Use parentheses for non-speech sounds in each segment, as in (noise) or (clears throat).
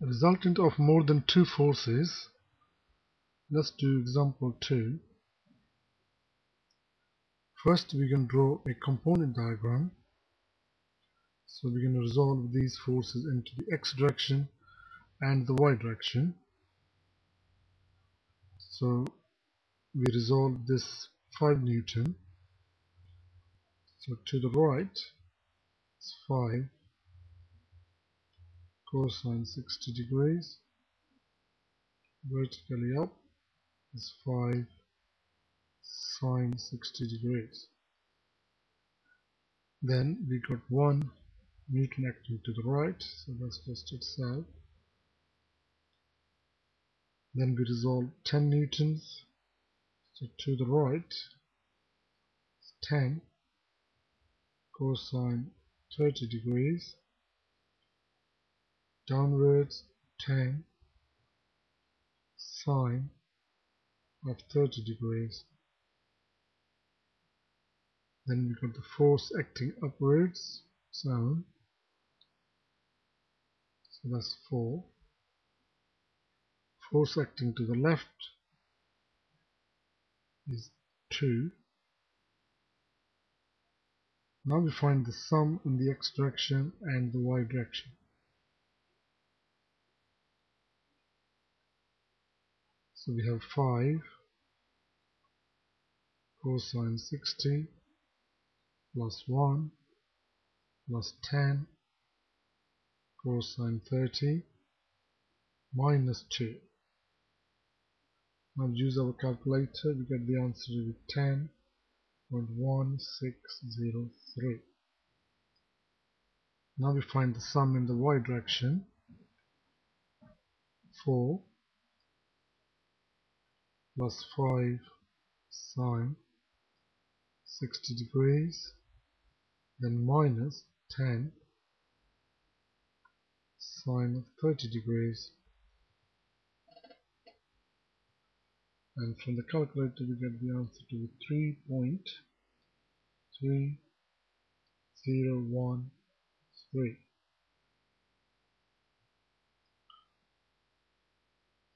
resultant of more than two forces. Let's do example 2. First we can draw a component diagram. So we're going to resolve these forces into the x direction and the y direction. So we resolve this 5 Newton. So to the right it's 5 cosine 60 degrees. Vertically up is 5 sine 60 degrees. Then we got 1 Newton acting to the right so that's just itself. Then we resolve 10 Newtons so to the right 10 cosine 30 degrees downwards 10 sine of 30 degrees. Then we got the force acting upwards 7 so that's 4 force acting to the left is 2 now we find the sum in the x direction and the y direction So we have 5 cosine 60 plus 1 plus 10 cosine 30 minus 2. Now use our calculator, we get the answer to be 10.1603. Now we find the sum in the y direction. 4 plus 5 sine 60 degrees then minus 10 sine of 30 degrees. And from the calculator we get the answer to 3.3013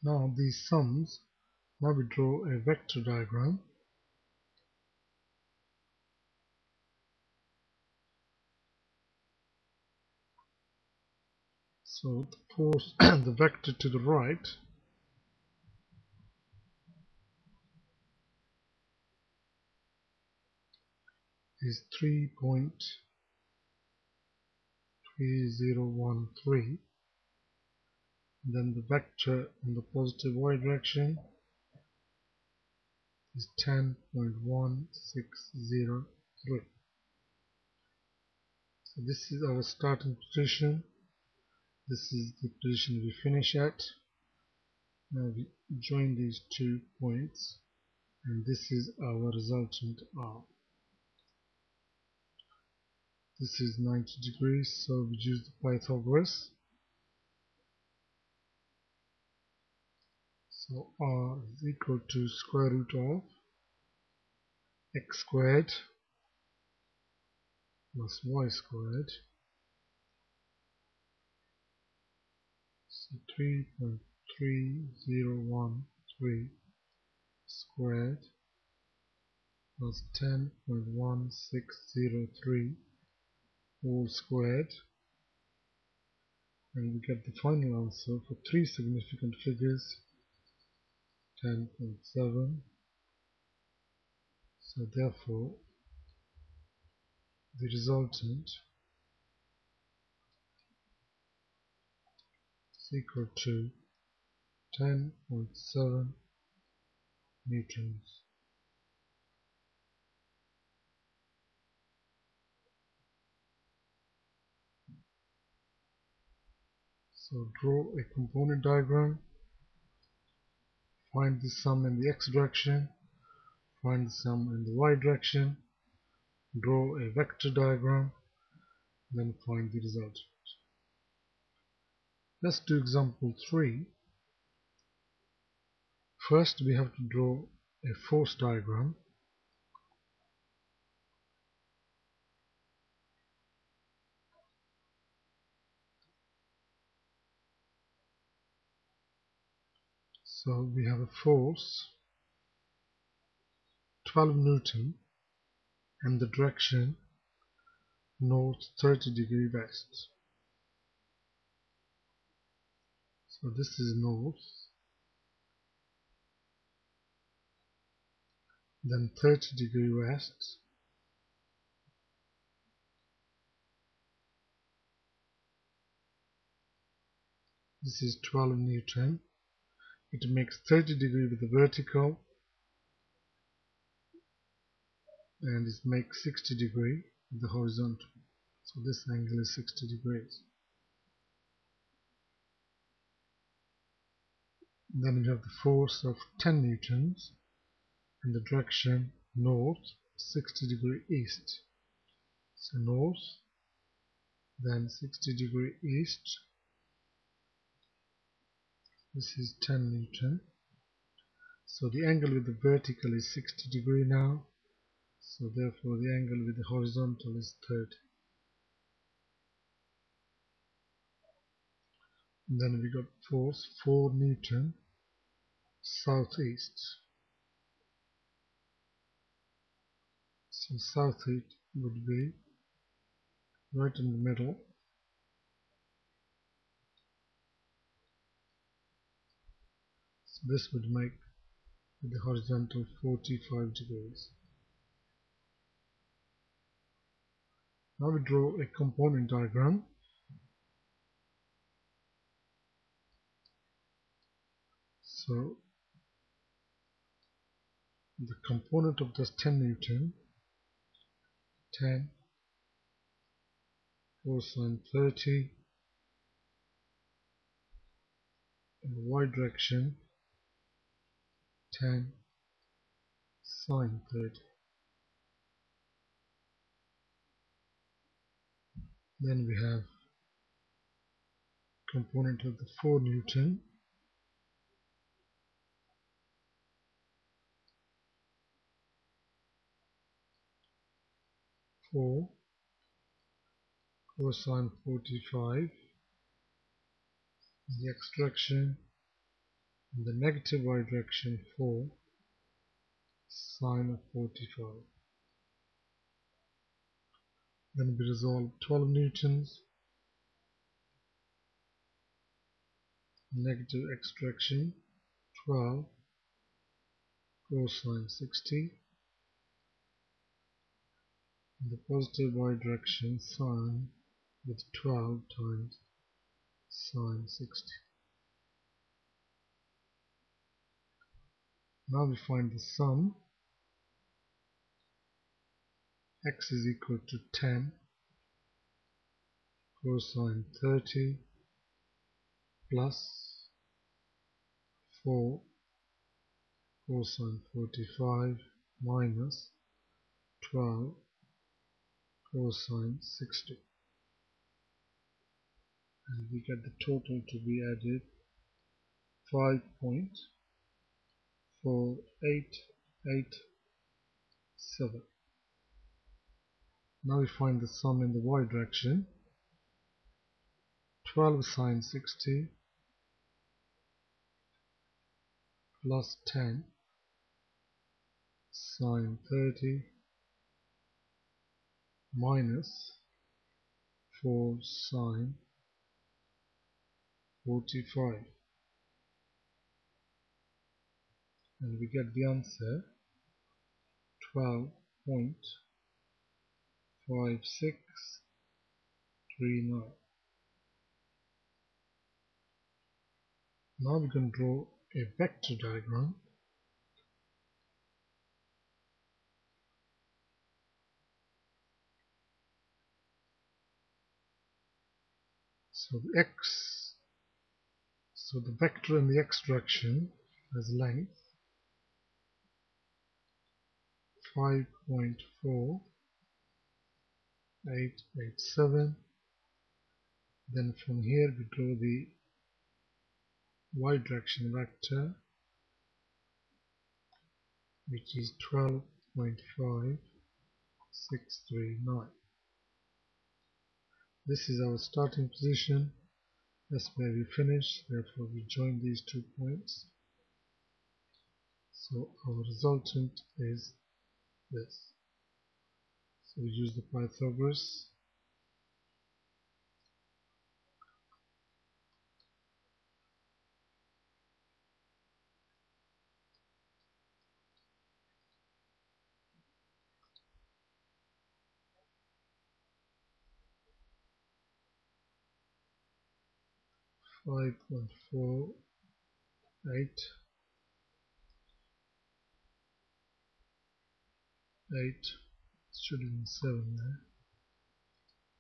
now these sums now we draw a vector diagram. So the force, (clears throat) the vector to the right. Is 3.3013 then the vector in the positive y direction is 10.1603 so this is our starting position. This is the position we finish at. Now we join these two points and this is our resultant arm this is 90 degrees so we use the Pythagoras So r is equal to square root of x squared plus y squared. So 3.3013 squared plus 10.1603 all squared and we get the final answer for three significant figures 10.7 so therefore the resultant is equal to 10.7 newtons. So draw a component diagram find the sum in the x direction, find the sum in the y direction, draw a vector diagram, then find the result. Let's do example 3. First we have to draw a force diagram. So we have a force 12 Newton and the direction north 30 degree west. So this is north. Then 30 degree west. This is 12 Newton. It makes 30 degree with the vertical and it makes 60 degree with the horizontal. So this angle is 60 degrees. Then we have the force of 10 newtons in the direction north 60 degree east. So north, then 60 degree east. This is 10 newton. So the angle with the vertical is 60 degree now. So therefore the angle with the horizontal is 30. And then we got force 4 newton southeast. So southeast would be right in the middle. This would make the horizontal 45 degrees. Now we draw a component diagram. So the component of this 10 Newton 10 cosine 30 in the y direction 10 sine 30 then we have component of the 4 Newton. 4 cosine 45 the x direction the negative y direction 4 sine of 45 then we resolve 12 newtons. Negative x direction 12 cosine 60 in the positive y direction sine with 12 times sine 60. Now we find the sum. X is equal to 10 cosine 30 plus 4 cosine 45 minus 12 cosine 60 and we get the total to be added 5.4887 now we find the sum in the y direction. 12 sine 60 plus 10 sine 30 minus 4 sine 45 and we get the answer. 12.5639 now we can draw a vector diagram. So the x, so the vector in the x direction has length 5.4887 then from here we draw the y direction vector which is 12.5639 this is our starting position. That's where we finish. Therefore, we join these two points. So our resultant is this. So we use the Pythagoras 5.48 8 should be 7 there.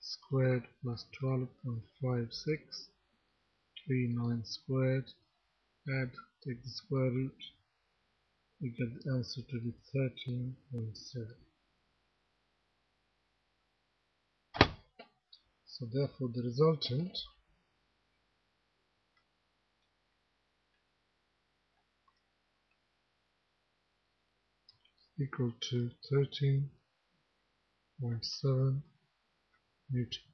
Squared plus 12.56 39 squared. Add take the square root. We get the answer to be 13.7 so therefore the resultant equal to 13.7 Newton.